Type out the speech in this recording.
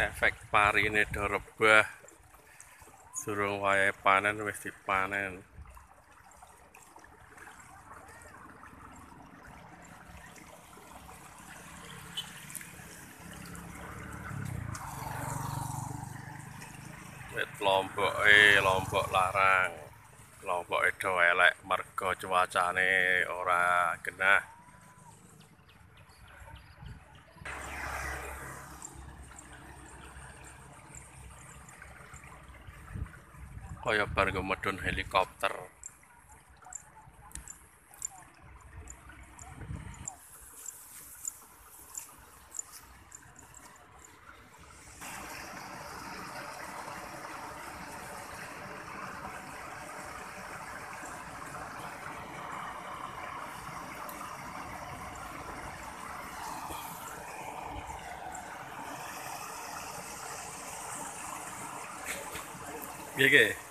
efek parine do rebah durung wae panen wis dipanen. Wit lomboke lombok larang. Lomboke do elek merga cuacane ora genah kaya bar medun helikopter. Piye ge